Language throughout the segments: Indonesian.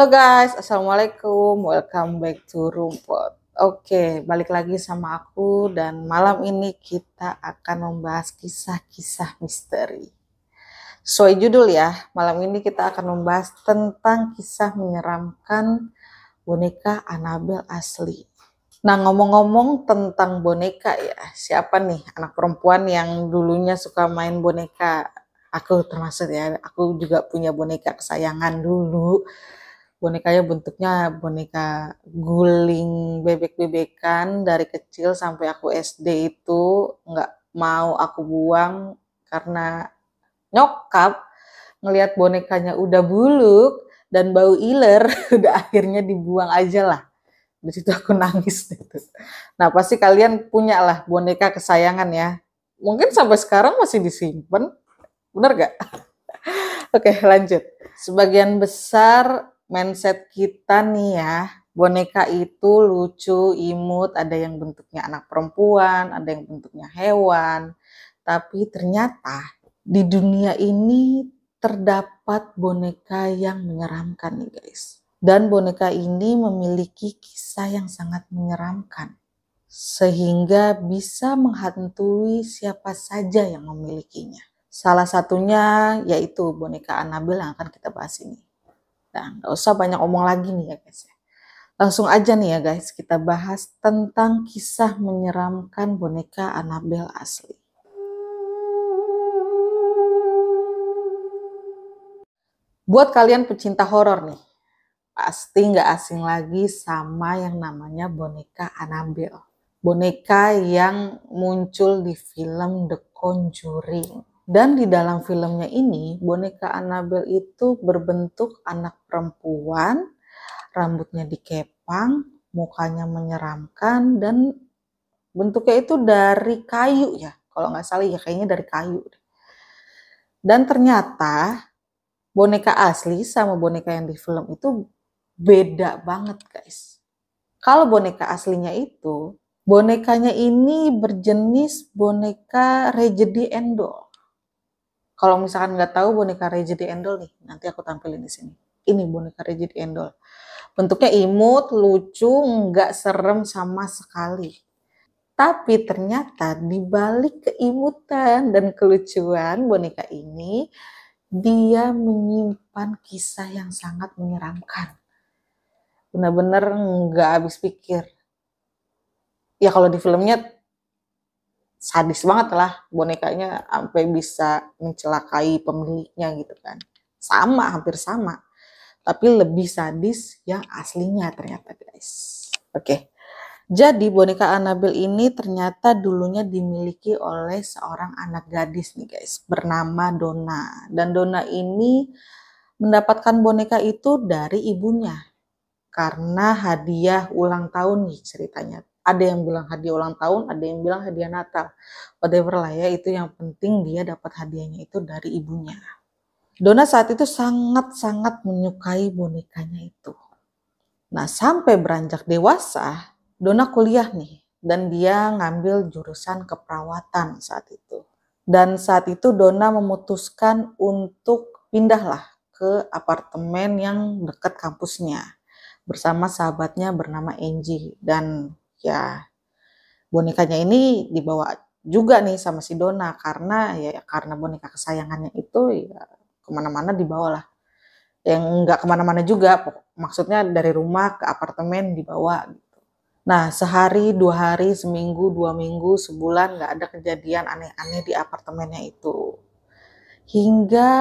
Halo guys, Assalamualaikum, welcome back to Rumput. Oke, balik lagi sama aku dan malam ini kita akan membahas kisah-kisah misteri. Sesuai judul ya, malam ini kita akan membahas tentang kisah menyeramkan boneka Annabelle asli. Nah ngomong-ngomong tentang boneka ya, siapa nih anak perempuan yang dulunya suka main boneka? Aku termasuk ya, aku juga punya boneka kesayangan dulu bonekanya bentuknya boneka guling bebek-bebekan dari kecil sampai aku SD itu nggak mau aku buang karena nyokap ngelihat bonekanya udah buluk dan bau iler udah akhirnya dibuang aja lah di situ aku nangis gitu. Nah pasti kalian punya lah boneka kesayangan ya. Mungkin sampai sekarang masih disimpan, bener gak? Oke lanjut. Sebagian besar mindset kita nih ya, boneka itu lucu, imut, ada yang bentuknya anak perempuan, ada yang bentuknya hewan. Tapi ternyata di dunia ini terdapat boneka yang menyeramkan nih guys. Dan boneka ini memiliki kisah yang sangat menyeramkan. Sehingga bisa menghantui siapa saja yang memilikinya. Salah satunya yaitu boneka Annabelle yang akan kita bahas ini. Nah, nggak usah banyak omong lagi nih ya guys. Ya. Langsung aja nih ya guys, kita bahas tentang kisah menyeramkan boneka Annabelle asli. Buat kalian pecinta horor nih, pasti nggak asing lagi sama yang namanya boneka Annabelle. Boneka yang muncul di film The Conjuring. Dan di dalam filmnya ini, boneka Annabelle itu berbentuk anak perempuan, rambutnya dikepang, mukanya menyeramkan, dan bentuknya itu dari kayu ya. Kalau nggak salah ya kayaknya dari kayu. Dan ternyata boneka asli sama boneka yang di film itu beda banget guys. Kalau boneka aslinya itu, bonekanya ini berjenis boneka Regedi Endol. Kalau misalkan nggak tahu boneka Reggie Endol nih, nanti aku tampilin di sini. Ini boneka Reggie Endol. Bentuknya imut, lucu, nggak serem sama sekali. Tapi ternyata di balik keimutan dan kelucuan boneka ini, dia menyimpan kisah yang sangat menyeramkan. Benar-benar nggak habis pikir. Ya kalau di filmnya sadis banget lah bonekanya sampai bisa mencelakai pemiliknya gitu kan. Sama, hampir sama. Tapi lebih sadis yang aslinya ternyata guys. Oke. Jadi boneka Annabelle ini ternyata dulunya dimiliki oleh seorang anak gadis nih guys. Bernama Donna. Dan Donna ini mendapatkan boneka itu dari ibunya. Karena hadiah ulang tahun nih ceritanya ada yang bilang hadiah ulang tahun, ada yang bilang hadiah Natal. Whatever lah ya, itu yang penting dia dapat hadiahnya itu dari ibunya. Dona saat itu sangat-sangat menyukai bonekanya itu. Nah, sampai beranjak dewasa, Dona kuliah nih. Dan dia ngambil jurusan keperawatan saat itu. Dan saat itu Dona memutuskan untuk pindahlah ke apartemen yang dekat kampusnya bersama sahabatnya bernama Angie dan ya bonekanya ini dibawa juga nih sama si Dona karena ya karena boneka kesayangannya itu ya ke mana-mana dibawa lah yang nggak ke mana-mana juga maksudnya dari rumah ke apartemen dibawa gitu. Nah sehari dua hari seminggu dua minggu sebulan nggak ada kejadian aneh-aneh di apartemennya itu hingga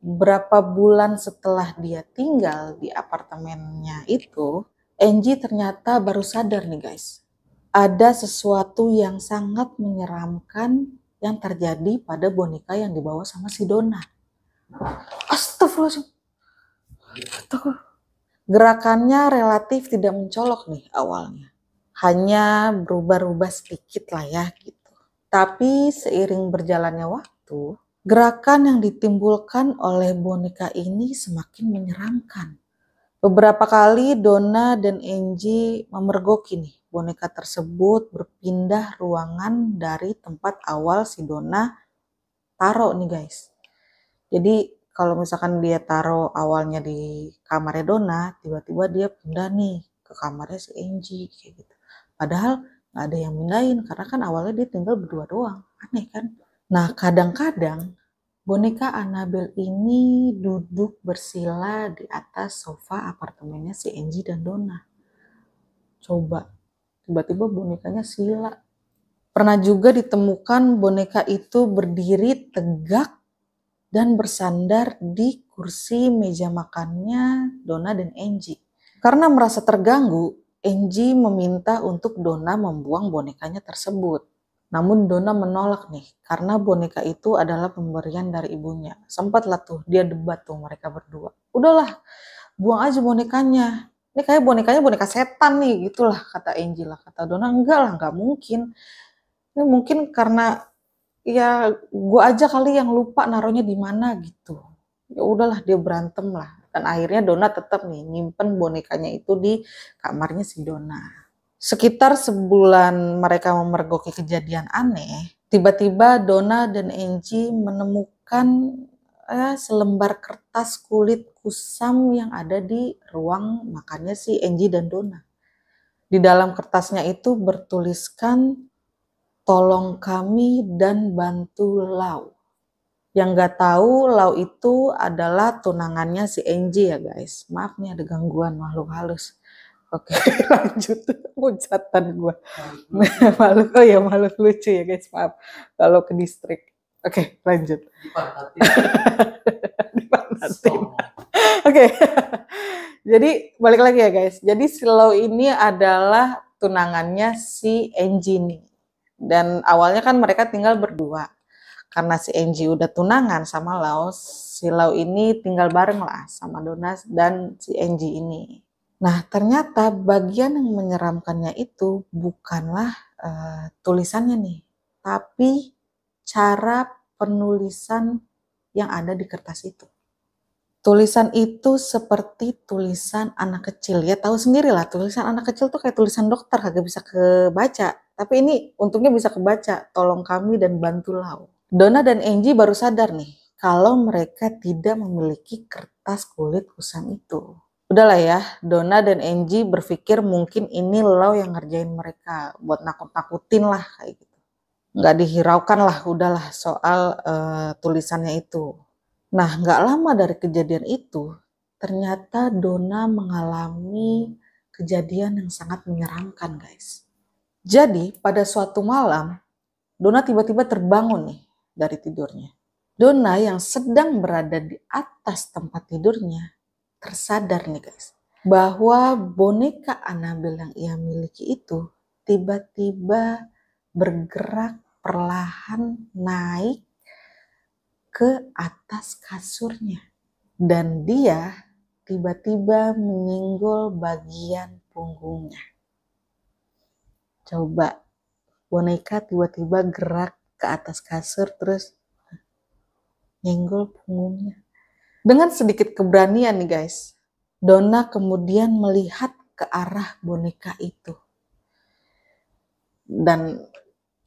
berapa bulan setelah dia tinggal di apartemennya itu Angie ternyata baru sadar nih guys. Ada sesuatu yang sangat menyeramkan yang terjadi pada boneka yang dibawa sama si Donna. Astagfirullahaladzim. Gerakannya relatif tidak mencolok nih awalnya. Hanya berubah-ubah sedikit lah ya gitu. Tapi seiring berjalannya waktu, gerakan yang ditimbulkan oleh boneka ini semakin menyeramkan. Beberapa kali Donna dan Angie memergoki nih boneka tersebut berpindah ruangan dari tempat awal si Donna taruh nih guys. Jadi kalau misalkan dia taruh awalnya di kamarnya Dona, tiba-tiba dia pindah nih ke kamarnya si Angie kayak gitu. Padahal nggak ada yang mindahin karena kan awalnya dia tinggal berdua doang. Aneh kan? Nah kadang-kadang boneka Annabelle ini duduk bersila di atas sofa apartemennya si Angie dan Dona. Coba, tiba-tiba bonekanya sila. Pernah juga ditemukan boneka itu berdiri tegak dan bersandar di kursi meja makannya Dona dan Angie. Karena merasa terganggu, Angie meminta untuk Dona membuang bonekanya tersebut. Namun Dona menolak nih, karena boneka itu adalah pemberian dari ibunya. Sempatlah tuh dia debat tuh mereka berdua. Udahlah, buang aja bonekanya. Ini kayak bonekanya boneka setan nih, gitulah kata Angie lah. Kata Dona, enggak lah, enggak mungkin. Ini mungkin karena ya gue aja kali yang lupa naruhnya di mana gitu ya udahlah dia berantem lah dan akhirnya Dona tetap nih nyimpen bonekanya itu di kamarnya si Dona sekitar sebulan mereka memergoki kejadian aneh tiba-tiba Dona dan Angie menemukan eh, selembar kertas kulit kusam yang ada di ruang makannya si Angie dan Dona di dalam kertasnya itu bertuliskan tolong kami dan bantu Lau. Yang gak tahu Lau itu adalah tunangannya si Angie ya guys. Maaf nih ada gangguan makhluk halus. Oke lanjut ucatan gue. makhluk oh ya makhluk lucu ya guys maaf kalau ke distrik. Oke lanjut. Oke. Jadi balik lagi ya guys. Jadi Lau ini adalah tunangannya si Angie nih dan awalnya kan mereka tinggal berdua. Karena si Angie udah tunangan sama Lau, si Lau ini tinggal bareng lah sama Donas dan si Angie ini. Nah ternyata bagian yang menyeramkannya itu bukanlah uh, tulisannya nih, tapi cara penulisan yang ada di kertas itu. Tulisan itu seperti tulisan anak kecil ya tahu sendiri lah tulisan anak kecil tuh kayak tulisan dokter kagak bisa kebaca tapi ini untungnya bisa kebaca, tolong kami dan bantulah. Donna dan Angie baru sadar nih, kalau mereka tidak memiliki kertas kulit kusam itu. Udahlah ya, Donna dan Angie berpikir mungkin ini lo yang ngerjain mereka buat nakut-nakutin lah kayak gitu. Nggak dihiraukan lah, udahlah soal uh, tulisannya itu. Nah, nggak lama dari kejadian itu, ternyata Donna mengalami kejadian yang sangat menyeramkan guys. Jadi pada suatu malam, Dona tiba-tiba terbangun nih dari tidurnya. Dona yang sedang berada di atas tempat tidurnya tersadar nih guys bahwa boneka Anabel yang ia miliki itu tiba-tiba bergerak perlahan naik ke atas kasurnya dan dia tiba-tiba menyinggol bagian punggungnya. Coba boneka tiba-tiba gerak ke atas kasur terus nyenggol punggungnya. Dengan sedikit keberanian nih guys, Donna kemudian melihat ke arah boneka itu. Dan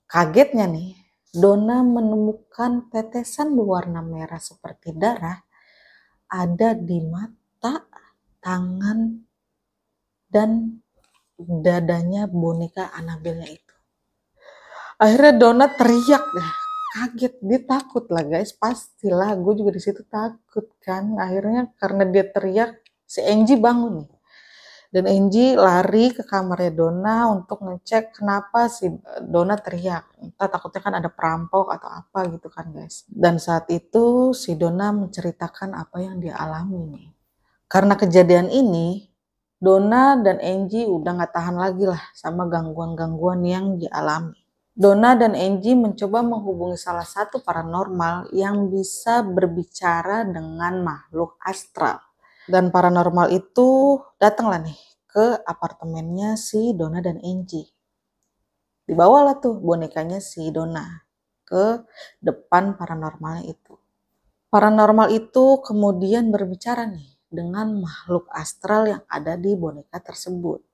kagetnya nih, Donna menemukan tetesan berwarna merah seperti darah ada di mata, tangan, dan dadanya boneka Annabelle itu. Akhirnya Donna teriak deh, kaget, dia takut lah guys, pastilah gue juga di situ takut kan. Akhirnya karena dia teriak, si Angie bangun nih. Dan Angie lari ke kamarnya Donna untuk ngecek kenapa si Donna teriak. Entah takutnya kan ada perampok atau apa gitu kan guys. Dan saat itu si Donna menceritakan apa yang dia alami nih. Karena kejadian ini, Dona dan Angie udah gak tahan lagi lah sama gangguan-gangguan yang dialami. Dona dan Angie mencoba menghubungi salah satu paranormal yang bisa berbicara dengan makhluk astral. Dan paranormal itu datanglah nih ke apartemennya si Dona dan Angie. Dibawalah tuh bonekanya si Dona ke depan paranormalnya itu. Paranormal itu kemudian berbicara nih dengan makhluk astral yang ada di boneka tersebut.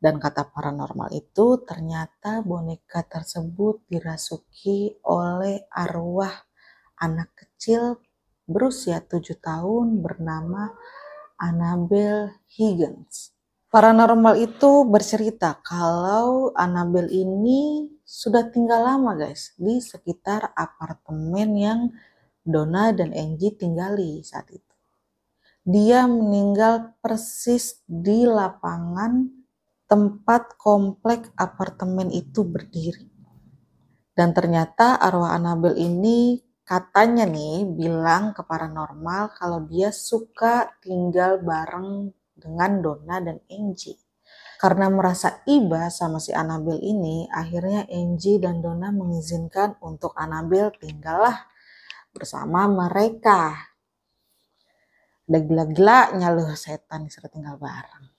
Dan kata paranormal itu ternyata boneka tersebut dirasuki oleh arwah anak kecil berusia tujuh tahun bernama Annabel Higgins. Paranormal itu bercerita kalau Annabel ini sudah tinggal lama guys di sekitar apartemen yang Donna dan Angie tinggali saat itu. Dia meninggal persis di lapangan tempat komplek apartemen itu berdiri. Dan ternyata arwah Annabel ini katanya nih bilang ke paranormal kalau dia suka tinggal bareng dengan Donna dan Angie. Karena merasa iba sama si Annabel ini, akhirnya Angie dan Donna mengizinkan untuk Annabel tinggallah bersama mereka. Udah gila-gilanya loh setan disuruh tinggal bareng.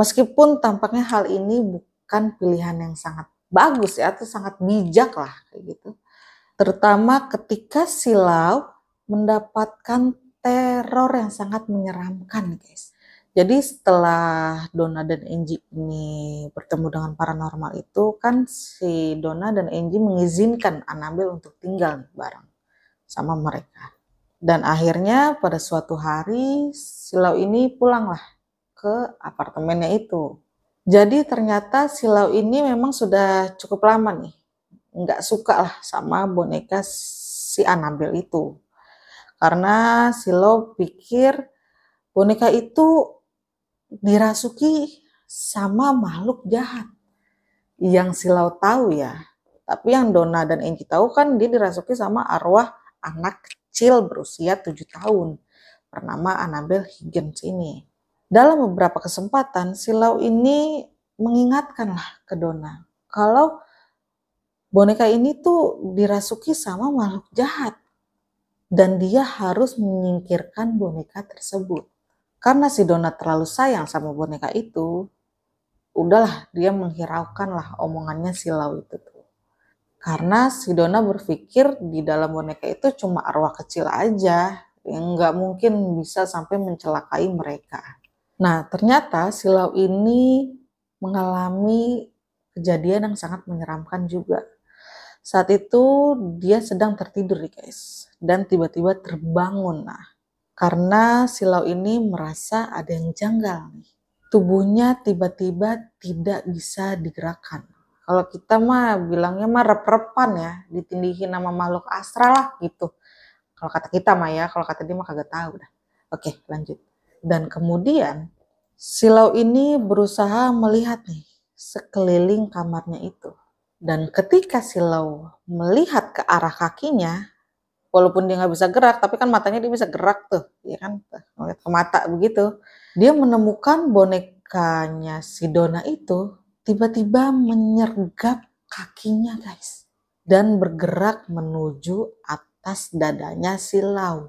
Meskipun tampaknya hal ini bukan pilihan yang sangat bagus ya, atau sangat bijak lah kayak gitu. Terutama ketika silau mendapatkan teror yang sangat menyeramkan guys. Jadi setelah Donna dan Angie ini bertemu dengan paranormal itu kan si Donna dan Angie mengizinkan Annabelle untuk tinggal bareng sama mereka. Dan akhirnya pada suatu hari Silau ini pulanglah ke apartemennya itu. Jadi ternyata Silau ini memang sudah cukup lama nih nggak suka lah sama boneka si Annabelle itu karena Silo pikir boneka itu dirasuki sama makhluk jahat. Yang Silo tahu ya. Tapi yang Donna dan Enki tahu kan dia dirasuki sama arwah anak kecil berusia 7 tahun. Bernama Annabel Higgins ini. Dalam beberapa kesempatan Silau ini mengingatkanlah ke Donna. Kalau boneka ini tuh dirasuki sama makhluk jahat dan dia harus menyingkirkan boneka tersebut. Karena si Dona terlalu sayang sama boneka itu, udahlah dia menghiraukan lah omongannya si Lau itu tuh. Karena si Dona berpikir di dalam boneka itu cuma arwah kecil aja, yang nggak mungkin bisa sampai mencelakai mereka. Nah ternyata si Lau ini mengalami kejadian yang sangat menyeramkan juga. Saat itu dia sedang tertidur nih guys dan tiba-tiba terbangun nah karena silau ini merasa ada yang janggal nih. Tubuhnya tiba-tiba tidak bisa digerakkan. Kalau kita mah bilangnya mah rep-repan ya, ditindihin nama makhluk astral lah gitu. Kalau kata kita mah ya, kalau kata dia mah kagak tahu dah. Oke, lanjut. Dan kemudian silau ini berusaha melihat nih sekeliling kamarnya itu. Dan ketika Silau melihat ke arah kakinya, walaupun dia nggak bisa gerak, tapi kan matanya dia bisa gerak tuh, ya kan, ngeliat ke mata begitu. Dia menemukan bonekanya si Dona itu tiba-tiba menyergap kakinya guys. Dan bergerak menuju atas dadanya Silau.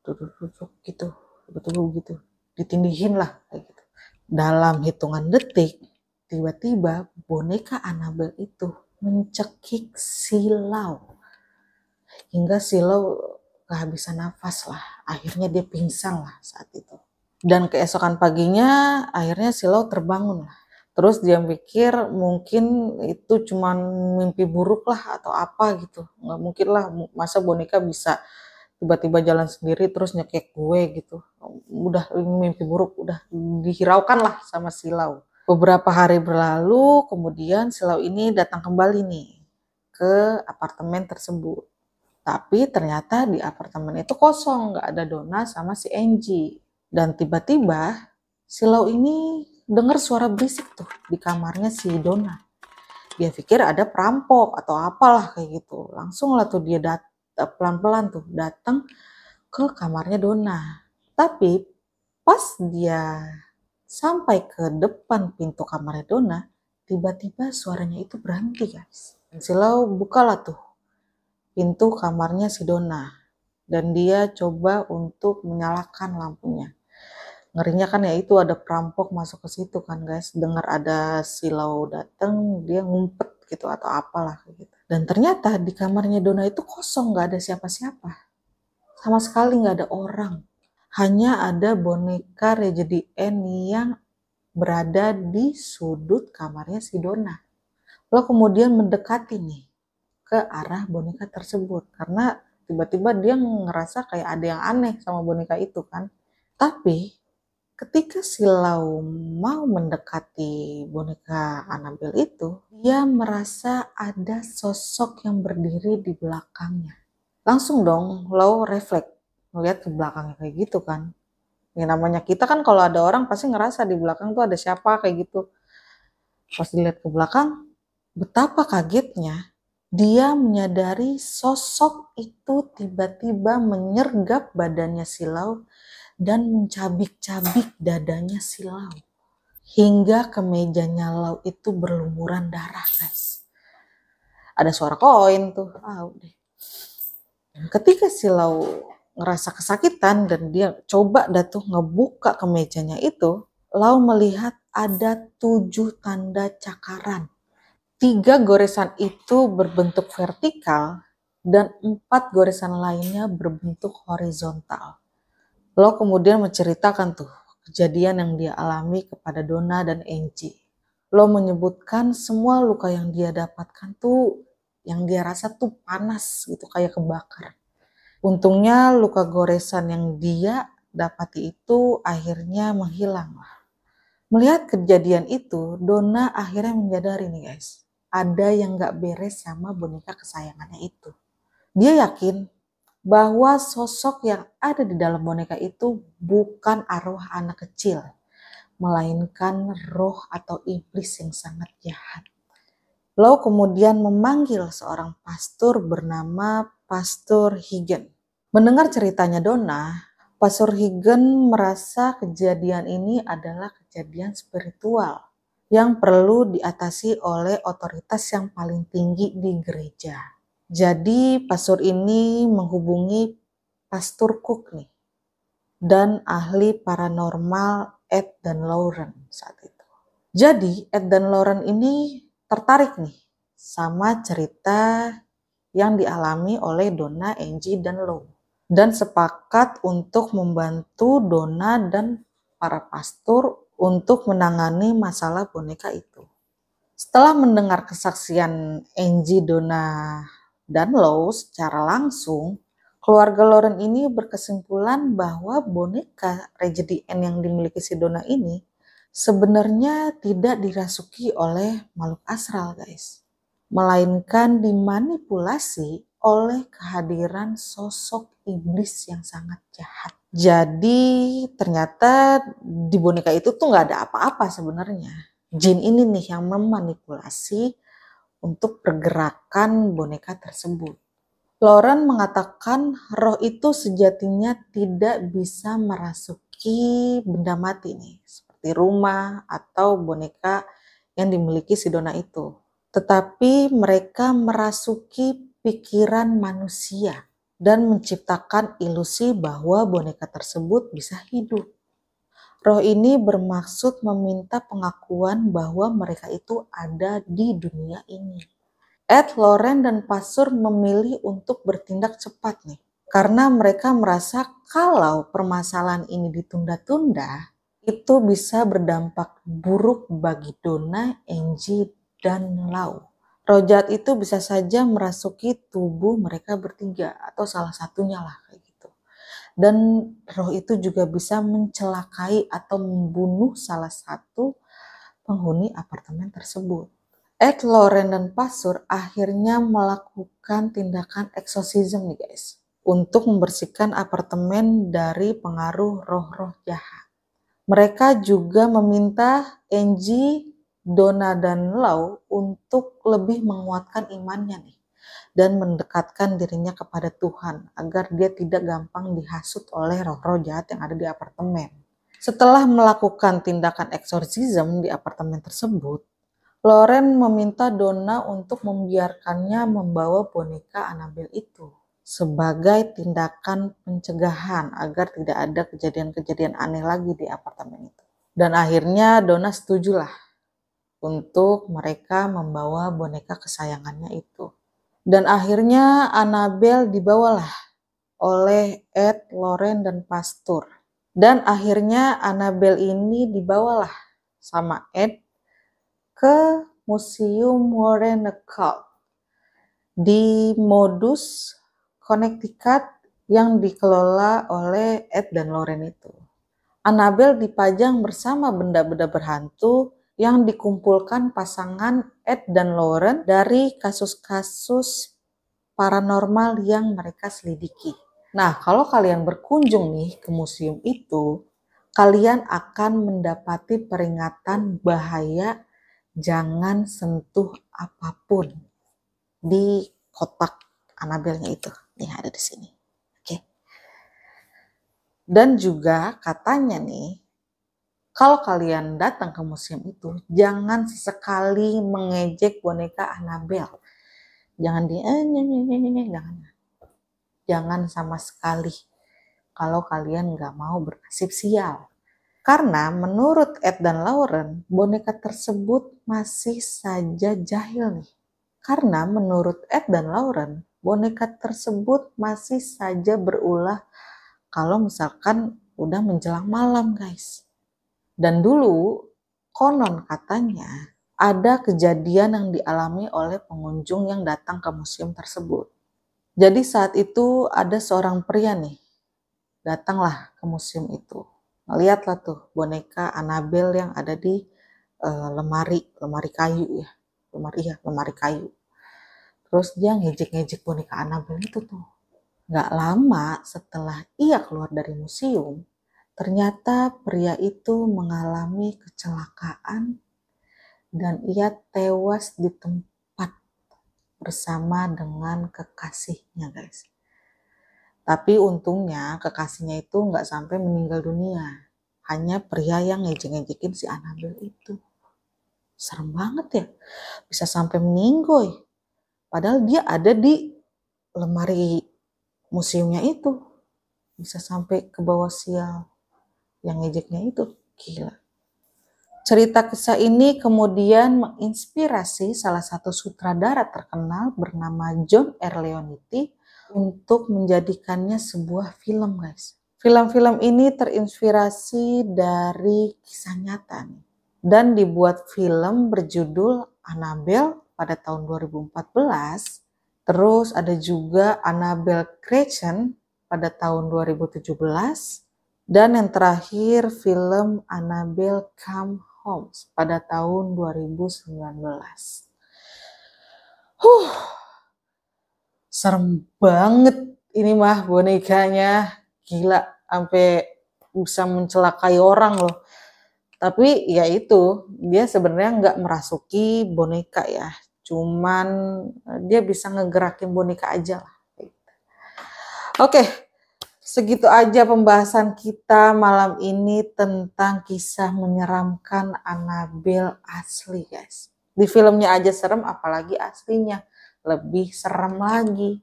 Duduk-duduk gitu, betul begitu. Ditindihin lah kayak gitu. Dalam hitungan detik, Tiba-tiba boneka Annabel itu mencekik silau. Hingga silau kehabisan nafas lah. Akhirnya dia pingsan lah saat itu. Dan keesokan paginya akhirnya silau terbangun lah. Terus dia mikir mungkin itu cuma mimpi buruk lah atau apa gitu. Nggak mungkin lah masa boneka bisa tiba-tiba jalan sendiri terus nyekek gue gitu. Udah mimpi buruk, udah dihiraukan lah sama silau. Beberapa hari berlalu, kemudian silau ini datang kembali nih ke apartemen tersebut. Tapi ternyata di apartemen itu kosong, nggak ada Dona sama si Angie. Dan tiba-tiba silau ini dengar suara berisik tuh di kamarnya si Dona. Dia pikir ada perampok atau apalah kayak gitu. Langsung lah tuh dia dat pelan-pelan tuh datang ke kamarnya Dona. Tapi pas dia Sampai ke depan pintu kamar Dona, tiba-tiba suaranya itu berhenti guys. Silau bukalah tuh pintu kamarnya si Dona. Dan dia coba untuk menyalakan lampunya. Ngerinya kan ya itu ada perampok masuk ke situ kan guys. Dengar ada silau datang, dia ngumpet gitu atau apalah gitu. Dan ternyata di kamarnya Dona itu kosong, nggak ada siapa-siapa. Sama sekali nggak ada orang hanya ada boneka Regedi N yang berada di sudut kamarnya si Dona. Lo kemudian mendekati nih ke arah boneka tersebut karena tiba-tiba dia ngerasa kayak ada yang aneh sama boneka itu kan. Tapi ketika si Lau mau mendekati boneka Annabelle itu, dia merasa ada sosok yang berdiri di belakangnya. Langsung dong Lau refleks melihat ke belakangnya kayak gitu kan. Ya namanya kita kan kalau ada orang pasti ngerasa di belakang tuh ada siapa kayak gitu. Pas dilihat ke belakang, betapa kagetnya dia menyadari sosok itu tiba-tiba menyergap badannya Silau dan mencabik-cabik dadanya Silau. Hingga kemejanya Lau itu berlumuran darah guys. Ada suara koin tuh. Ah, udah. Ketika Silau ngerasa kesakitan dan dia coba datuh ngebuka kemejanya itu, Lau melihat ada tujuh tanda cakaran Tiga goresan itu berbentuk vertikal dan empat goresan lainnya berbentuk horizontal. Lo kemudian menceritakan tuh kejadian yang dia alami kepada Donna dan Angie. Lo menyebutkan semua luka yang dia dapatkan tuh yang dia rasa tuh panas gitu kayak kebakar. Untungnya luka goresan yang dia dapati itu akhirnya menghilang lah. Melihat kejadian itu, Donna akhirnya menyadari nih guys, ada yang gak beres sama boneka kesayangannya itu. Dia yakin bahwa sosok yang ada di dalam boneka itu bukan arwah anak kecil, melainkan roh atau iblis yang sangat jahat. Lo kemudian memanggil seorang pastor bernama Pastor Higgin. Mendengar ceritanya Donna, Pastor Higgin merasa kejadian ini adalah kejadian spiritual yang perlu diatasi oleh otoritas yang paling tinggi di gereja. Jadi pastor ini menghubungi Pastor Cook nih dan ahli paranormal Ed dan Lauren saat itu. Jadi Ed dan Lauren ini tertarik nih sama cerita yang dialami oleh Donna, Angie, dan Lo. Dan sepakat untuk membantu Donna dan para pastor untuk menangani masalah boneka itu. Setelah mendengar kesaksian Angie, Donna, dan Low secara langsung, keluarga Lauren ini berkesimpulan bahwa boneka Regedy N yang dimiliki si Donna ini sebenarnya tidak dirasuki oleh makhluk astral guys. Melainkan dimanipulasi oleh kehadiran sosok iblis yang sangat jahat. Jadi ternyata di boneka itu tuh nggak ada apa-apa sebenarnya. Jin ini nih yang memanipulasi untuk pergerakan boneka tersebut. Lauren mengatakan roh itu sejatinya tidak bisa merasuki benda mati nih, seperti rumah atau boneka yang dimiliki si Dona itu. Tetapi mereka merasuki pikiran manusia dan menciptakan ilusi bahwa boneka tersebut bisa hidup. Roh ini bermaksud meminta pengakuan bahwa mereka itu ada di dunia ini. Ed, Loren, dan Pasur memilih untuk bertindak cepat nih. Karena mereka merasa kalau permasalahan ini ditunda-tunda, itu bisa berdampak buruk bagi Donna, Angie, dan Lau. Rojat itu bisa saja merasuki tubuh mereka bertiga atau salah satunya lah kayak gitu. Dan roh itu juga bisa mencelakai atau membunuh salah satu penghuni apartemen tersebut. Ed, Loren, dan Pasur akhirnya melakukan tindakan eksorsisme nih guys. Untuk membersihkan apartemen dari pengaruh roh-roh jahat. Mereka juga meminta Angie Dona dan Lau untuk lebih menguatkan imannya nih dan mendekatkan dirinya kepada Tuhan agar dia tidak gampang dihasut oleh roh-roh jahat yang ada di apartemen. Setelah melakukan tindakan eksorsisme di apartemen tersebut, Loren meminta Donna untuk membiarkannya membawa boneka Annabelle itu sebagai tindakan pencegahan agar tidak ada kejadian-kejadian aneh lagi di apartemen itu. Dan akhirnya Donna setujulah untuk mereka membawa boneka kesayangannya itu. Dan akhirnya Annabelle dibawalah oleh Ed, Loren, dan Pastor. Dan akhirnya Annabelle ini dibawalah sama Ed ke Museum Warren Occult di modus Connecticut yang dikelola oleh Ed dan Lauren itu. Annabelle dipajang bersama benda-benda berhantu yang dikumpulkan pasangan Ed dan Lauren dari kasus-kasus paranormal yang mereka selidiki. Nah, kalau kalian berkunjung nih ke museum itu, kalian akan mendapati peringatan bahaya jangan sentuh apa pun di kotak Annabelle-nya itu. Nih ada di sini. Dan juga katanya nih, kalau kalian datang ke museum itu, jangan sesekali mengejek boneka Annabelle. Jangan di eh, jangan. Jangan sama sekali kalau kalian nggak mau bernasib sial. Karena menurut Ed dan Lauren, boneka tersebut masih saja jahil nih. Karena menurut Ed dan Lauren, boneka tersebut masih saja berulah kalau misalkan udah menjelang malam guys. Dan dulu konon katanya ada kejadian yang dialami oleh pengunjung yang datang ke museum tersebut. Jadi saat itu ada seorang pria nih, datanglah ke museum itu. Lihatlah tuh boneka Annabelle yang ada di uh, lemari, lemari kayu ya. Lemari ya, lemari kayu. Terus dia ngejek-ngejek boneka Annabelle itu tuh Gak lama setelah ia keluar dari museum, ternyata pria itu mengalami kecelakaan dan ia tewas di tempat bersama dengan kekasihnya guys. Tapi untungnya kekasihnya itu nggak sampai meninggal dunia. Hanya pria yang ngejek-ngejekin si Annabelle itu. Serem banget ya. Bisa sampai meninggoy. Padahal dia ada di lemari museumnya itu bisa sampai ke bawah sial yang ngejeknya itu. Gila. Cerita kisah ini kemudian menginspirasi salah satu sutradara terkenal bernama John R. Leonetti untuk menjadikannya sebuah film guys. Film-film ini terinspirasi dari kisah nyata nih. Dan dibuat film berjudul Annabelle pada tahun 2014 Terus ada juga Annabelle Creation pada tahun 2017 dan yang terakhir film Annabelle Come Home pada tahun 2019. Huh, serem banget ini mah bonekanya gila sampai bisa mencelakai orang loh. Tapi ya itu dia sebenarnya nggak merasuki boneka ya, cuman dia bisa ngegerakin boneka aja lah. Oke, segitu aja pembahasan kita malam ini tentang kisah menyeramkan Annabelle asli guys. Di filmnya aja serem, apalagi aslinya lebih serem lagi.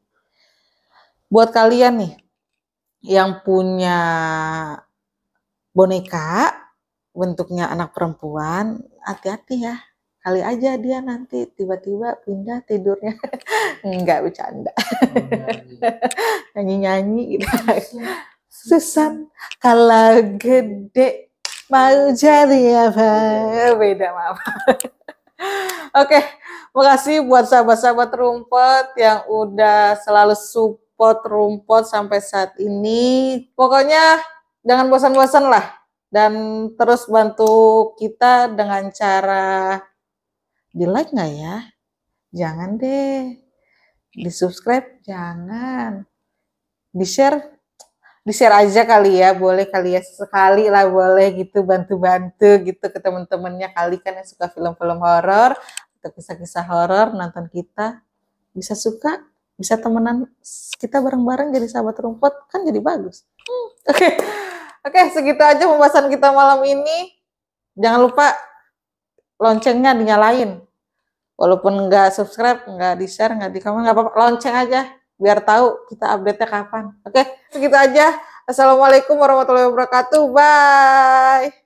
Buat kalian nih yang punya boneka bentuknya anak perempuan, hati-hati ya kali aja dia nanti tiba-tiba pindah tidurnya. Nggak bercanda. Nyanyi-nyanyi gitu. Susan kalau gede mau jadi apa? Beda maaf. Oke makasih buat sahabat-sahabat rumput yang udah selalu support rumput sampai saat ini. Pokoknya jangan bosan-bosan lah. Dan terus bantu kita dengan cara di like nggak ya? Jangan deh. Di subscribe jangan. Di share di share aja kali ya, boleh kali ya sekali lah boleh gitu bantu-bantu gitu ke temen-temennya kali kan yang suka film-film horor atau kisah-kisah horor nonton kita bisa suka bisa temenan kita bareng-bareng jadi sahabat rumput kan jadi bagus. Hmm, Oke, okay. oke okay, segitu aja pembahasan kita malam ini. Jangan lupa loncengnya dinyalain. Walaupun nggak subscribe, nggak di share, nggak di komen, nggak apa-apa, lonceng aja biar tahu kita update-nya kapan. Oke, segitu aja. Assalamualaikum warahmatullahi wabarakatuh. Bye.